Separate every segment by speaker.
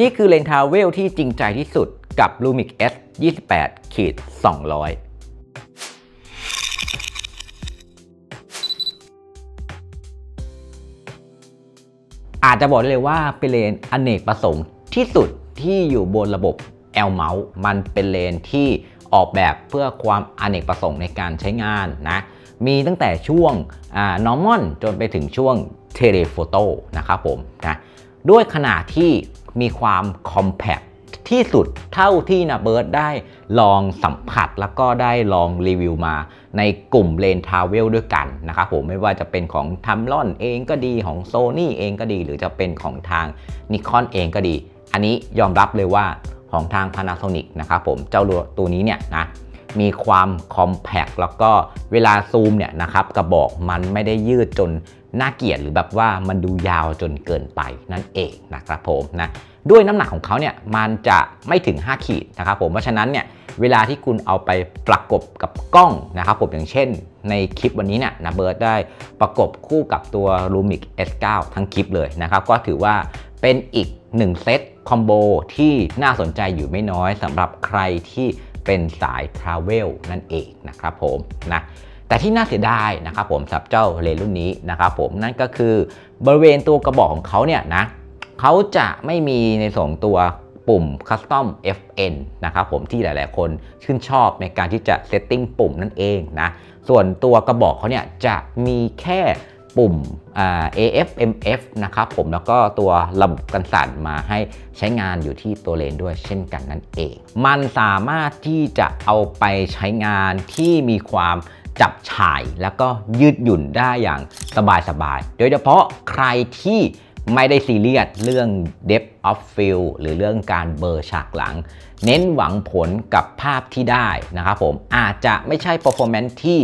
Speaker 1: นี่คือเลนทาวเวลที่จริงใจที่สุดกับ Lumix S 28ขีด200อาจจะบอกได้เลยว่าเป็นเลนส์อเนกประสงค์ที่สุดที่อยู่บนระบบ L Mount มันเป็นเลนส์ที่ออกแบบเพื่อความอเนกประสงค์ในการใช้งานนะ มีตั้งแต่ช่วง normal จนไปถึงช่วง telephoto นะครับผมนะด้วยขนาดที่ มีความ compact ที่สุดเท่าที่นาเบิร์ดได้ลองสัมผัสแล้วก็ได้ลองรีวิวมาในกลุ่มเลนทาวเวลด้วยกันนะครับผมไม่ว่าจะเป็นของ Tamron เองก็ดีของ Sony เองก็ดี หรือจะเป็นของทาง Nikon เองก็ดี อันนี้ยอมรับเลยว่าของทาง Panasonic นะครับผมเจ้าตัวนี้เนี่ยนะมีความ compact แล้วก็เวลาซูมเนี่ยนะครับกระบอกมันไม่ได้ยืดจนน่าเกลียดหรือแบบว่ามันดูยาวจนเกินไปนั่นเองนะครับผมนะ ด้วยน้ำหนักของเขาเนี่ยมันจะไม่ถึง 5 ขีดนะครับผมเพราะฉะนั้นเนี่ยเวลาที่คุณเอาไปประกบกับกล้องนะครับผมอย่างเช่น ในคลิปวันนี้เนี่ยน้าเบิร์ดได้ประกบคู่กับตัว Lumix S9 ทั้งคลิปเลยนะครับก็ถือว่าเป็นอีก 1 เซต combo ที่น่าสนใจอยู่ไม่น้อยสำหรับใครที่เป็นสายทราเวลนั่นเองนะครับผมนะแต่ที่น่าเสียดายนะครับผมสำหรับเจ้าเลนรุ่นนี้นะครับผมนั่นก็คือบริเวณตัวกระบอกของเขาเนี่ยนะ เขาจะไม่มีในส่วนตัวปุ่ม Custom FN นะครับผมที่หลาย ๆ คนชื่นชอบในการที่จะเซตติ้งปุ่มนั่นเองนะ ส่วนตัวกระบอกเขาเนี่ยจะมีแค่ปุ่ม AFMF นะครับผมแล้วก็ตัวระบบกันสั่นมาให้ใช้งานอยู่ที่ตัวเลนส์ด้วยเช่นกันนั่นเอง มันสามารถที่จะเอาไปใช้งานที่มีความจับฉ่ายแล้วก็ยืดหยุ่นได้อย่างสบายๆ โดยเฉพาะใครที่ ไม่ได้ซีเรียสเรื่อง depth of field หรือเรื่องการเบลอฉากหลัง เน้นหวังผลกับภาพที่ได้นะครับผมอาจจะไม่ใช่ performance ที่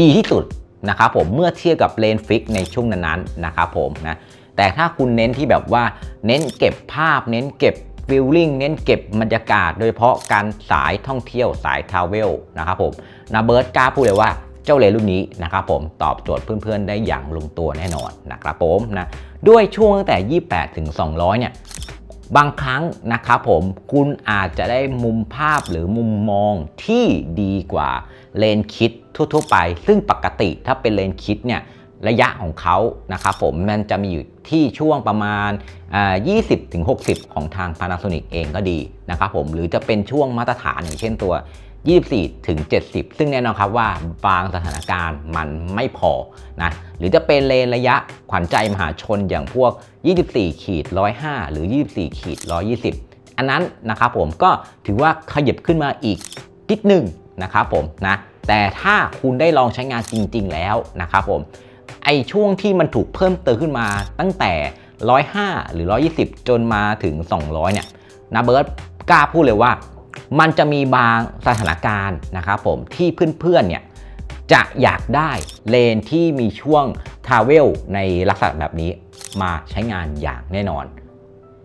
Speaker 1: ดีที่สุดนะครับผมเมื่อเทียบกับเลนส์ fix ในช่วงนั้นๆนะครับผมนะแต่ถ้าคุณเน้นที่แบบว่าเน้นเก็บภาพ เน้นเก็บ feeling เน้นเก็บบรรยากาศ โดยเฉพาะการสายท่องเที่ยวสาย travel นะครับผมน้าเบิร์ดกล้าพูดเลยว่า เจ้าเลนส์รุ่นนี้นะครับผมตอบโจทย์เพื่อนๆได้อย่างลงตัวแน่นอนนะครับผมนะด้วยช่วงตั้งแต่ 28 ถึง 200 เนี่ยบางครั้งนะครับผมคุณอาจจะได้มุมภาพหรือมุมมองที่ดีกว่าเลนส์ fix ทั่วๆไป ซึ่งปกติถ้าเป็นเลนคิดเนี่ยระยะของเขานะครับผมมันจะมีอยู่ที่ช่วงประมาณ 20-60 ของทาง Panasonic เองก็ดีนะครับผมหรือจะเป็นช่วงมาตรฐานอย่างเช่นตัว 24 ถึง 70 ซึ่งแน่นอนครับว่าบางสถานการณ์มันไม่พอนะหรือจะเป็นเลนระยะขวัญใจมหาชนอย่างพวก 24ขีด105 หรือ 24ขีด120 อันนั้นนะครับผมก็ถือว่าขยับขึ้นมาอีกนิดหนึ่งนะครับผมนะแต่ถ้าคุณได้ลองใช้งานจริง ๆ แล้วนะครับผมไอช่วงที่มันถูกเพิ่มเติมขึ้นมาตั้งแต่ 105 หรือ 120 จนมาถึง 200 เนี่ยนาเบิร์ตกล้าพูดเลยว่า มันจะมีบางสถานการณ์นะครับผมที่เพื่อนๆเนี่ยจะอยากได้เลนที่มีช่วงทราเวลในลักษณะแบบนี้มาใช้งานอย่างแน่นอน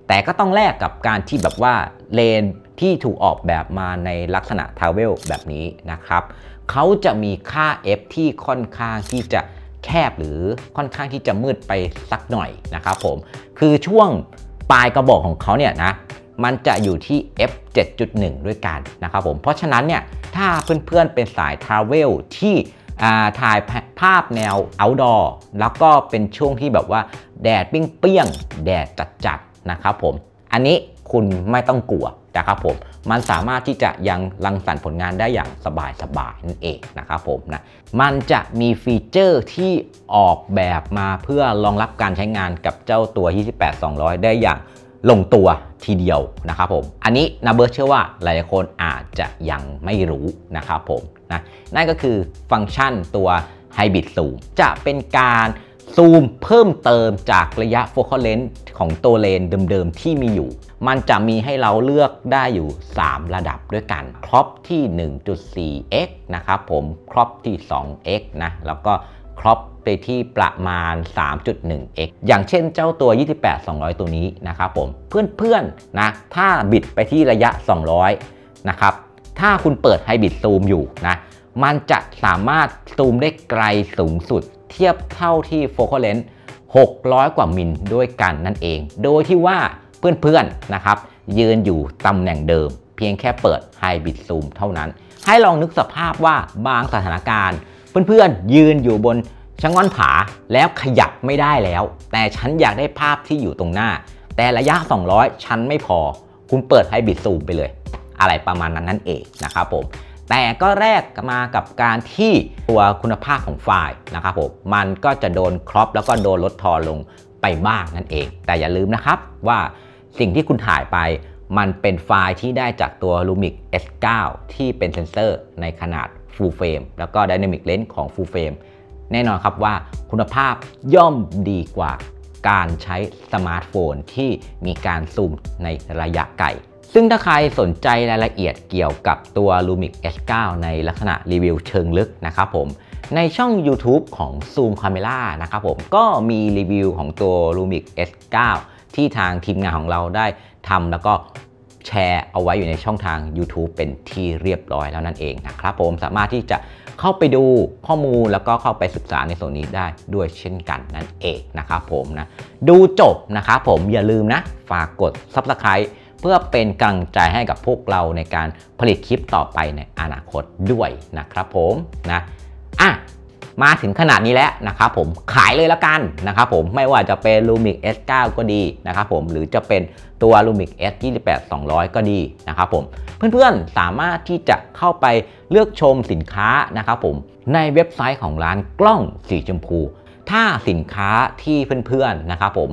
Speaker 1: แต่ก็ต้องแลกกับการที่แบบว่าเลนที่ถูกออกแบบมาในลักษณะทราเวลแบบนี้นะครับเขาจะมีค่า F ที่ค่อนข้างที่จะแคบหรือค่อนข้างที่จะมืดไปสักหน่อยนะครับผมคือช่วงปลายกระบอกของเขาเนี่ยนะมันจะอยู่ที่ f 7.1 ด้วยกันนะครับผมเพราะฉะนั้นเนี่ยถ้าเพื่อนๆเป็นสายทราเวลที่ถ่ายภาพแนว outdoor แล้วก็เป็นช่วงที่แบบว่าแดดเปรี้ยงๆแดดจัดๆนะครับผม อันนี้คุณไม่ต้องกลัวนะครับผม มันสามารถที่จะยังรังสรรค์ผลงานได้อย่างสบายๆนั่นเองนะครับผมนะ มันจะมีฟีเจอร์ที่ออกแบบมาเพื่อรองรับการใช้งานกับเจ้าตัว 28-200 ได้อย่าง ลงตัวทีเดียวนะครับผม อันนี้นาเบิร์เชื่อว่าหลายคนอาจจะยังไม่รู้นะครับผมนะนั่นก็คือฟังก์ชันตัว Hybrid Zoom จะเป็นการซูมเพิ่มเติมจากระยะโฟกัสเลนส์ของตัวเลนเดิมๆที่มีอยู่ มันจะมีให้เราเลือกได้อยู่ 3 ระดับด้วยกัน ครอปที่ 1.4x นะครับผม ครอปที่ 2x นะ แล้วก็ ครอปไปที่ประมาณ 3.1x อย่างเช่นเจ้าตัว 28-200 ตัวนี้นะครับผม เพื่อนๆนะ ถ้าบิดไปที่ระยะ 200 นะครับ ถ้าคุณเปิดไฮบิดซูมอยู่นะ มันจะสามารถซูมได้ไกลสูงสุด เทียบเท่าที่โฟกัสเลนส์600 กว่ามิลด้วยกันนั่นเอง โดยที่ว่าเพื่อนๆนะครับ ยืนอยู่ตำแหน่งเดิม เพียงแค่เปิดไฮบิดซูมเท่านั้น ให้ลองนึกสภาพว่าบางสถานการณ์ เพื่อนๆ ยืนอยู่บนชะง่อนผาแล้วขยับไม่ได้แล้ว แต่ฉันอยากได้ภาพที่อยู่ตรงหน้า แต่ระยะ 200 ฉันไม่พอ คุณเปิดไฮบริดซูมไปเลย อะไรประมาณนั้นนั่นเองนะครับผมแต่ก็แรกมากับการที่ตัวคุณภาพของไฟล์นะครับผมมันก็จะโดนครอปแล้วก็โดนลดทอนลงไปบ้างนั่นเอง แต่อย่าลืมนะครับว่าสิ่งที่คุณถ่ายไปมันเป็นไฟล์ที่ได้จากตัว Lumix S9 ที่เป็นเซนเซอร์ในขนาด Full Frame แล้วก็ Dynamic Range ของ Full Frame แน่นอนครับว่าคุณภาพย่อมดีกว่าการใช้สมาร์ทโฟนที่มีการซูมในระยะไกล ซึ่งถ้าใครสนใจรายละเอียดเกี่ยวกับตัว Lumix S9 ในลักษณะรีวิวเชิงลึกนะครับผม ในช่อง YouTube ของ Zoom Camera นะครับผม ก็มีรีวิวของตัว Lumix S9 ที่ทางทีมงานของเราได้ทำแล้วก็ แชร์เอาไว้อยู่ในช่องทาง YouTube เป็นที่เรียบร้อยแล้วนั่นเองนะครับผมสามารถที่จะเข้าไปดูข้อมูลแล้วก็เข้าไปศึกษาในส่วนนี้ได้ด้วยเช่นกันนั่นเองนะครับผมนะดูจบนะครับผมอย่าลืมนะ ฝากกด Subscribe เพื่อเป็นกำลังใจให้กับพวกเราในการผลิตคลิปต่อไปในอนาคตด้วยนะครับผมนะอะ มาถึงขนาดนี้แล้วนะครับผมขายเลยละกันนะครับผมไม่ว่าจะเป็น Lumix S9 ก็ดีนะครับผมหรือจะเป็นตัว Lumix S28 200 ก็ดีนะครับผมเพื่อนๆสามารถที่จะเข้าไปเลือกชมสินค้านะครับผมในเว็บไซต์ของร้านกล้องสีชมพู ถ้าสินค้าที่เพื่อนๆนะครับผม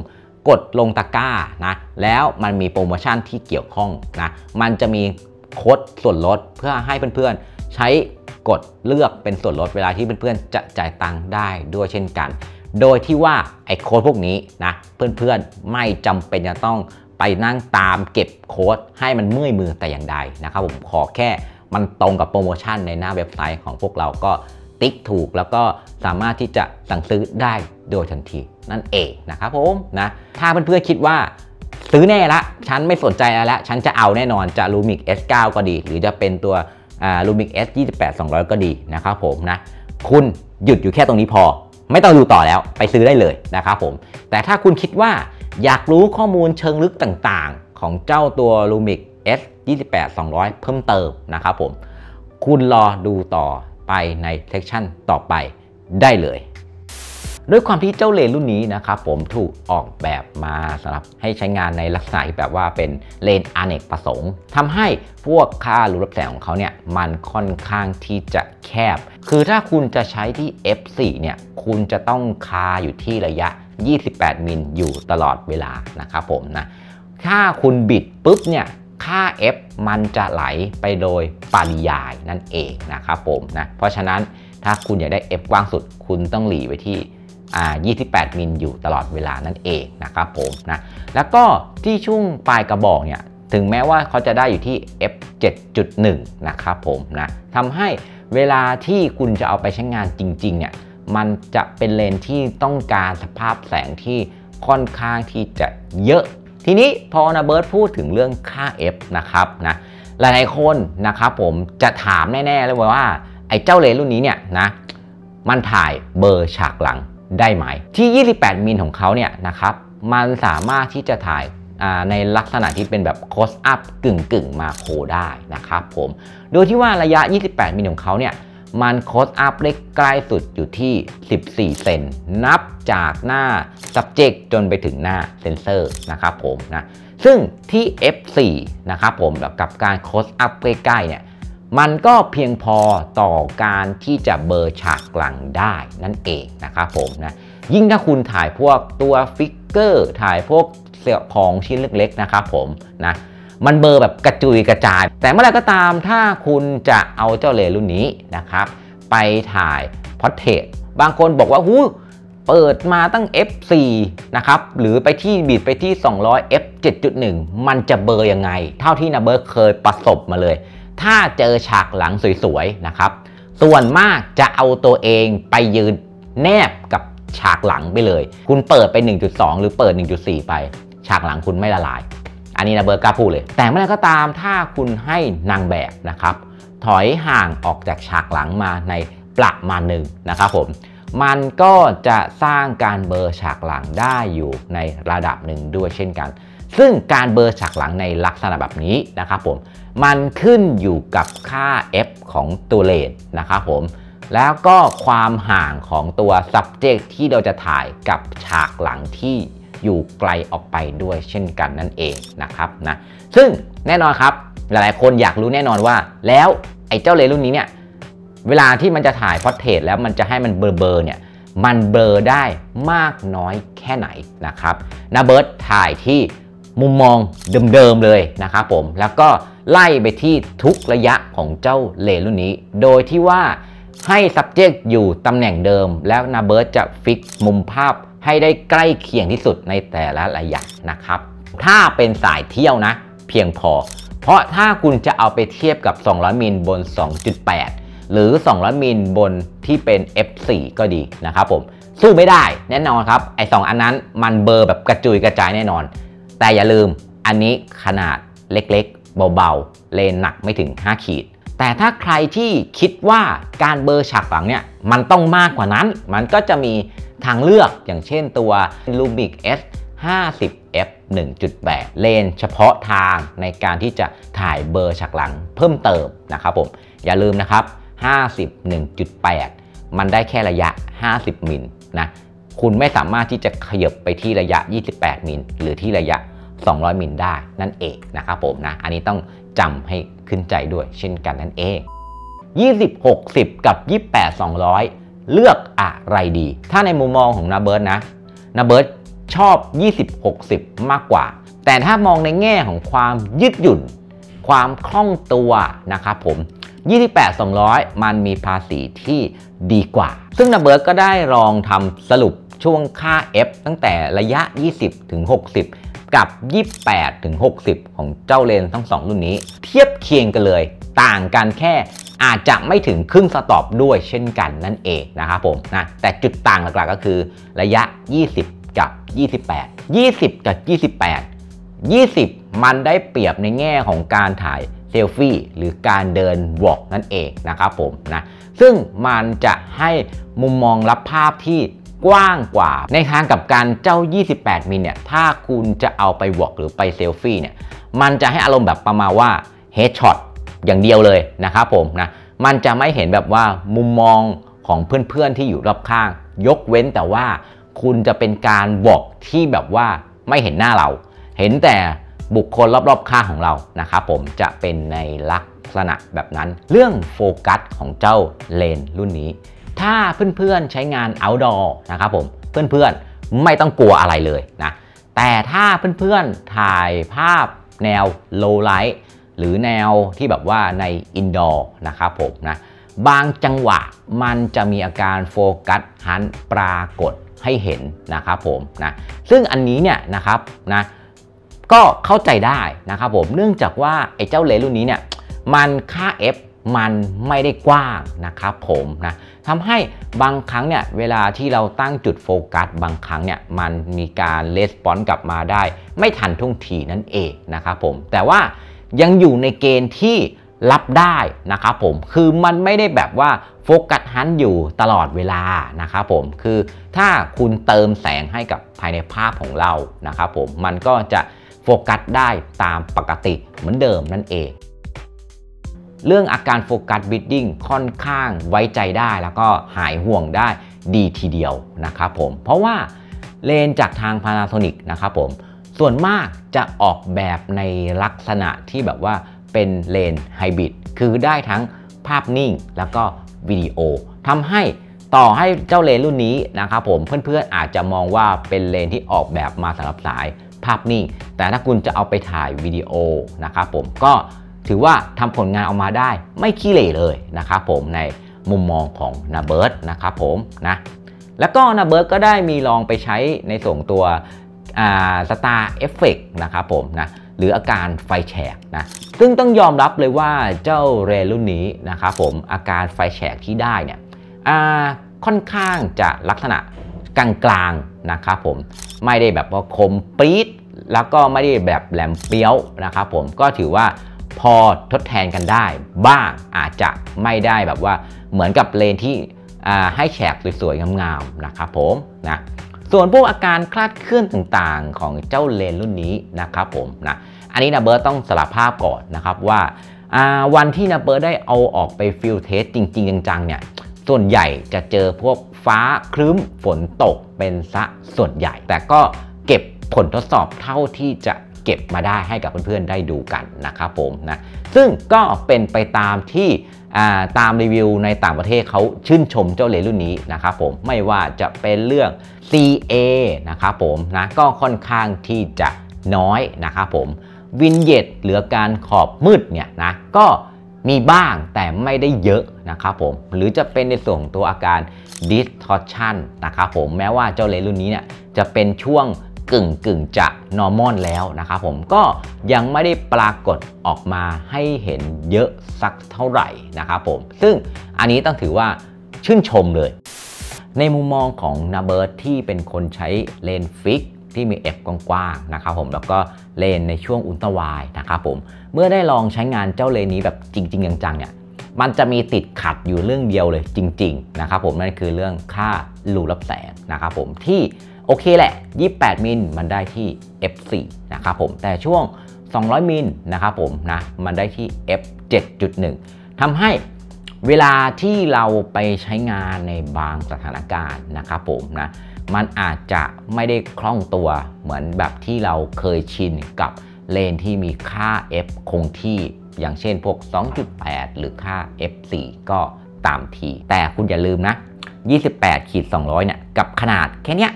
Speaker 1: กดลงตะกร้านะแล้วมันมีโปรโมชั่นที่เกี่ยวข้องนะมันจะมีโค้ดส่วนลดเพื่อให้เพื่อนๆใช้ กดเลือกเป็นส่วนลดเวลาที่เพื่อนๆจะจ่ายตังค์ได้ด้วยเช่นกัน โดยที่ว่าไอ้โค้ดพวกนี้นะเพื่อนๆไม่จำเป็นจะต้องไปนั่งตามเก็บโค้ดให้มันเมื่อยมือแต่อย่างใดนะครับผมขอแค่มันตรงกับโปรโมชั่นในหน้าเว็บไซต์ของพวกเราก็ติ๊กถูกแล้วก็สามารถที่จะสั่งซื้อได้โดยทันทีนั่นเองนะครับผมนะถ้าเพื่อนๆคิดว่าซื้อแน่ละ ฉันไม่สนใจแล้วฉันจะเอาแน่นอนจะ Lumix S9 ก็ดี หรือจะเป็นตัว Lumix S ยี่สิบแปดสองร้อยก็ดีนะครับผมนะคุณหยุดอยู่แค่ตรงนี้พอ ไม่ต้องดูต่อแล้วไปซื้อได้เลยนะครับผม แต่ถ้าคุณคิดว่าอยากรู้ข้อมูลเชิงลึกต่างๆ ของเจ้าตัว Lumix S28 200 เพิ่มเติมนะครับผม คุณรอดูต่อไปในเซสชันต่อไปได้เลย ด้วยความที่เจ้าเลนรุ่นนี้นะครับผมถูกออกแบบมาสำหรับให้ใช้งานในลักษณะที่แบบว่าเป็นเลนอเนกประสงค์ทำให้พวกค่ารูรับแสงของเขาเนี่ยมันค่อนข้างที่จะแคบ คือถ้าคุณจะใช้ที่ f4 เนี่ยคุณจะต้องคาอยู่ที่ระยะ 28 มิลอยู่ตลอดเวลานะครับผมนะถ้าคุณบิดปุ๊บเนี่ยค่า f มันจะไหลไปโดยปริยายนั่นเองนะครับผมนะเพราะฉะนั้นถ้าคุณอยากได้ f กว้างสุด คุณต้องหลีไว้ที่ 28 มิลอยู่ตลอดเวลานั่นเองนะครับผมนะแล้วก็ที่ช่วงปลายกระบอกเนี่ยถึงแม้ว่าเขาจะได้อยู่ที่ f 7.1 นะครับผมนะทำให้เวลาที่คุณจะเอาไปใช้งานจริงๆเนี่ยมันจะเป็นเลนที่ต้องการสภาพแสงที่ค่อนข้างที่จะเยอะ ทีนี้พอนาเบิร์ตพูดถึงเรื่องค่า f นะครับนะหลายๆคนนะครับผมจะถามแน่ๆเลยว่าไอ้เจ้าเลนรุ่นนี้เนี่ยนะมันถ่ายเบอร์ฉากหลัง ได้ไหม ที่ 28 มิลของเขาเนี่ยนะครับมันสามารถที่จะถ่ายในลักษณะที่เป็นแบบ close up กึ่งกึ่ง macro ได้นะครับผม โดยที่ว่าระยะ 28 มิลของเขาเนี่ยมัน close up ได้ใกล้สุดอยู่ที่ 14 เซนนับจากหน้า subject จนไปถึงหน้าเซนเซอร์นะครับผมนะซึ่งที่ f4 นะครับผมกับการ close up ใกล้ๆเนี่ย มันก็เพียงพอต่อการที่จะเบลอฉากหลังได้นั่นเองนะครับผมนะยิ่งถ้าคุณถ่ายพวกตัว figure ถ่ายพวกสิ่งของชิ้นเล็กๆนะครับผมนะมันเบลอแบบกระจุยกระจาย แต่เมื่อไรก็ตามถ้าคุณจะเอาเจ้าเลนส์รุ่นนี้นะครับ ไปถ่าย portrait บางคนบอกว่าหูเปิดมาตั้ง f4 นะครับหรือไปที่บิดไปที่ 200 f 7.1 มันจะเบลอยังไง เท่าที่น้าเบิร์ดเคยประสบมาเลย ถ้าเจอฉากหลังสวยๆนะครับ ส่วนมากจะเอาตัวเองไปยืนแนบกับฉากหลังไปเลย คุณเปิดไป 1.2 หรือเปิด 1.4 ไป ฉากหลังคุณไม่ละลาย อันนี้นะเบิร์กล้าพูดเลย แต่เมื่อไรก็ตามถ้าคุณให้นางแบบนะครับ ถอยห่างออกจากฉากหลังมาในประมาณหนึ่งนะครับผมมันก็จะสร้างการเบอร์ฉากหลังได้อยู่ในระดับหนึ่งด้วยเช่นกัน ซึ่งการเบอร์ฉากหลังในลักษณะแบบนี้นะครับผมมันขึ้นอยู่กับค่า f ของตัวเลนส์นะครับผมแล้วก็ความห่างของตัว subject ที่เราจะถ่ายกับฉากหลังที่อยู่ไกลออกไปด้วยเช่นกันนั่นเองนะครับนะซึ่งแน่นอนครับหลายๆ คนอยากรู้แน่นอนว่า แล้วไอ้เจ้าเลนส์รุ่นนี้เนี่ยเวลาที่มันจะถ่าย portrait แล้วมันจะให้มันเบลอๆเนี่ยมันเบลอได้มากน้อยแค่ไหนนะครับนาเบิร์ตถ่ายที่ มุมมองเดิมๆเลยนะครับผม แล้วก็ไล่ไปที่ทุกระยะของเจ้าเลนรุ่นนี้ โดยที่ว่าให้ subject อยู่ตำแหน่งเดิม แล้วนาเบิร์ตจะฟิกมุมภาพให้ได้ใกล้เคียงที่สุดในแต่ละระยะนะครับ ถ้าเป็นสายเที่ยวนะ เพียงพอ เพราะถ้าคุณจะเอาไปเทียบกับ 200 มิลบน 2.8 หรือ 200 มิลบนที่เป็น f4 ก็ดีนะครับผม สู้ไม่ได้แน่นอนครับ ไอ้2อันนั้นมันเบอร์แบบกระจุยกระจายแน่นอน แต่อย่าลืมอันนี้ขนาดเล็กๆ เบาๆ เลนหนักไม่ถึง 5 ขีด แต่ถ้าใครที่คิดว่าการเบอร์ฉากหลังเนี่ยมันต้องมากกว่านั้น มันก็จะมีทางเลือกอย่างเช่นตัว Lumix S 50 f 1.8 เลนเฉพาะทางในการที่จะถ่ายเบอร์ฉากหลังเพิ่มเติมนะครับผม อย่าลืมนะครับ 50 1.8 มันได้แค่ระยะ 50 มิลนะ คุณไม่สามารถที่จะขยับไปที่ระยะ 28 มิลหรือที่ระยะ 200 มิลได้นั่นเองนะครับผมนะ อันนี้ต้องจำให้ขึ้นใจด้วยเช่นกันนั่นเอง 20 60 กับ 28 200 เลือกอะไรดี ถ้าในมุมมองของนาเบิร์ตนะนาเบิร์ตชอบ 20-60 มากกว่า แต่ถ้ามองในแง่ของความยืดหยุ่น ความคล่องตัวนะครับผม28-200 มันมีภาษีที่ดีกว่า ซึ่งนาเบิร์กก็ได้ลองทำสรุป ช่วงค่า F ตั้งแต่ระยะ 20-60 กับ 28-60 ของเจ้าเลนทั้ง 2 รุ่นนี้ เทียบเคียงกันเลย ต่างกันแค่อาจจะไม่ถึงครึ่งสต็อปด้วยเช่นกันนั่นเองนะครับผมนะแต่จุดต่างหลักๆก็คือระยะ 20 กับ 28 20 กับ 28 20 มันได้เปรียบในแง่ของการถ่ายเซลฟี่หรือการเดิน vlog นั่นเองนะครับผมนะซึ่งมันจะให้มุมมองรับภาพที่ กว้างกว่า ในทางกลับกันเจ้า 28 มิลเนี่ย ถ้าคุณจะเอาไปวอกหรือไปเซลฟี่เนี่ย มันจะให้อารมณ์แบบประมาณว่า headshot อย่างเดียวเลยนะครับผมนะ มันจะไม่เห็นแบบว่ามุมมองของเพื่อนๆที่อยู่รอบข้าง ยกเว้นแต่ว่าคุณจะเป็นการบอกที่แบบว่าไม่เห็นหน้าเรา เห็นแต่บุคคลรอบๆ ข้างของเรานะครับผมจะเป็นในลักษณะแบบนั้น เรื่องโฟกัสของเจ้าเลนรุ่นนี้ ถ้าเพื่อนๆใช้งาน outdoor นะครับผม เพื่อนๆไม่ต้องกลัวอะไรเลยนะ แต่ถ้าเพื่อนๆถ่ายภาพแนว low light หรือแนวที่แบบว่าใน indoor นะครับผมนะ บางจังหวะมันจะมีอาการโฟกัสหันปรากฏให้เห็นนะครับผมนะ ซึ่งอันนี้เนี่ยนะครับนะก็เข้าใจได้นะครับผม เนื่องจากว่าไอ้เจ้าเลนส์รุ่นนี้เนี่ยมันค่า f มันไม่ได้กว้างนะครับผมนะทำให้บางครั้งเนี่ยเวลาที่เราตั้งจุดโฟกัส บางครั้งเนี่ยมันมีการレスปอนกลับมาได้ ไม่ทันท่วงทีนั่นเองนะครับผมแต่ว่ายังอยู่ในเกณฑ์ที่รับได้นะครับผมคือมันไม่ได้แบบว่าโฟกัสฮันอยู่ตลอดเวลานะครับผมคือถ้าคุณเติมแสงให้กับภายในภาพของเรานะครับผมมันก็จะโฟกัสได้ตามปกติเหมือนเดิมนั่นเอง เรื่องอาการโฟกัสบิดดิ้งค่อนข้างไว้ใจได้แล้วก็หายห่วงได้ดีทีเดียวนะครับผม เพราะว่าเลนส์จากทาง Panasonic นะครับผม ส่วนมากจะออกแบบในลักษณะที่แบบว่าเป็นเลนส์ไฮบริดคือได้ทั้งภาพนิ่งแล้วก็วิดีโอทำให้ต่อให้เจ้าเลนส์รุ่นนี้นะครับผมเพื่อนๆอาจจะมองว่าเป็นเลนส์ที่ออกแบบมาสำหรับสายภาพนิ่ง แต่ถ้าคุณจะเอาไปถ่ายวิดีโอนะครับผมก็ ถือว่าทำผลงานออกมาได้ไม่ขี้เหร่เลยนะครับผมในมุมมองของน้าเบิร์ดนะครับผมนะแล้วก็น้าเบิร์ดก็ได้มีลองไปใช้ในส่วนตัว star effect นะครับผมนะหรืออาการไฟแฉกนะซึ่งต้องยอมรับเลยว่าเจ้าเลนส์รุ่นนี้นะครับผมอาการไฟแฉกที่ได้เนี่ยค่อนข้างจะลักษณะกลางๆนะครับผมไม่ได้แบบว่าคมปี๊ดแล้วก็ไม่ได้แบบแหลมเปี้ยวนะครับผมก็ถือว่า พอทดแทนกันได้บ้างอาจจะไม่ได้แบบว่าเหมือนกับเลนส์ที่ให้แฉกสวยๆงามๆนะครับผมนะส่วนพวกอาการคลาดเคลื่อนต่างๆ ของเจ้าเลนส์รุ่นนี้นะครับผมนะอันนี้น้าเบิร์ดต้องสารภาพก่อนนะครับว่าวันที่น้าเบิร์ดได้เอาออกไป field test จริงๆจังๆเนี่ยส่วนใหญ่จะเจอพวกฟ้าครึ้มฝนตกเป็นซะส่วนใหญ่ แต่ก็เก็บผลทดสอบเท่าที่จะ เก็บมาได้ให้กับเพื่อนๆได้ดูกันนะครับผมนะซึ่งก็เป็นไปตามที่ตามรีวิวในต่างประเทศเขาชื่นชมเจ้าเลนรุ่นนี้นะครับผมไม่ว่าจะเป็นเรื่อง CA นะครับผมนะก็ค่อนข้างที่จะน้อยนะครับผมวินเยตเหลือการขอบมืดเนี่ยนะก็มีบ้างแต่ไม่ได้เยอะนะครับผมหรือจะเป็นในส่วนตัวอาการ distortion นะครับผมแม้ว่าเจ้าเลนส์รุ่นนี้เนี่ยจะเป็นช่วง กึ่งกึ่งจะ normal แล้วนะครับผมก็ยังไม่ได้ปรากฏออกมาให้เห็นเยอะสักเท่าไหร่นะครับผม ซึ่งอันนี้ต้องถือว่าชื่นชมเลย ในมุมมองของน้าเบิร์ตที่เป็นคนใช้เลนส์ fix ที่มี F กว้างๆนะครับผมแล้วก็เลนส์ในช่วง ultra wide นะครับผม เมื่อได้ลองใช้งานเจ้าเลนส์นี้แบบจริง ๆ จังๆเนี่ยมันจะมีติดขัดอยู่เรื่องเดียวเลยจริง ๆ นะครับผมนั่นคือเรื่องค่ารูรับแสงนะครับผมที่ โอเคแหละ 28 มิลมันได้ที่ f4 นะครับผม แต่ช่วง 200 มิลนะครับผมนะ มันได้ที่ f 7.1 ทำให้เวลาที่เราไปใช้งานในบางสถานการณ์นะครับผมนะ มันอาจจะไม่ได้คล่องตัวเหมือนแบบที่เราเคยชินกับเลนที่มีค่า f คงที่อย่างเช่นพวก 2.8 หรือค่า f4 ก็ตามที แต่คุณอย่าลืมนะ 28ขีด200 เนี่ย กับขนาดแค่เนี้ย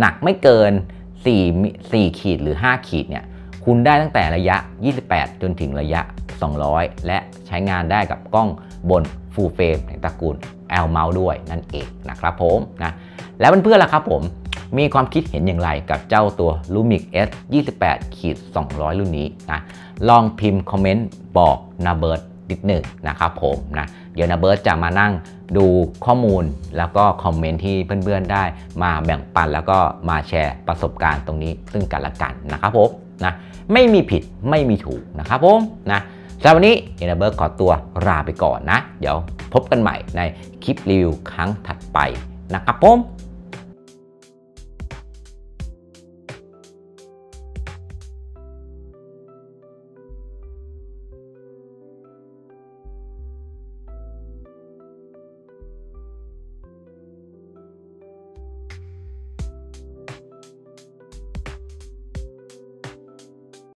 Speaker 1: หนักไม่เกิน 4 4 ขีดหรือ 5 ขีดเนี่ยคุณได้ตั้งแต่ระยะ 28 จนถึงระยะ 200 และใช้งานได้กับกล้องบน Full Frame ในตระกูล L Mount ด้วยนั่นเองนะครับผมนะแล้วเพื่อนๆล่ะครับผมมีความคิดเห็นอย่างไรกับเจ้าตัว Lumix S 28ขีด200 รุ่นนี้นะลองพิมพ์คอมเมนต์บอกน้าเบิร์ตนิดหนึ่งนะครับผมนะ เดี๋ยวน้าเบิร์ตจะมานั่งดูข้อมูลแล้วก็คอมเมนต์ที่เพื่อนๆได้มาแบ่งปันแล้วก็มาแชร์ประสบการณ์ตรงนี้ซึ่งกันและกันนะครับผมนะไม่มีผิดไม่มีถูกนะครับผมนะสำหรับวันนี้เอ่อน้าเบิร์ตขอตัวลาไปก่อนนะ เดี๋ยวพบกันใหม่ในคลิปรีวิวครั้งถัดไปนะครับผม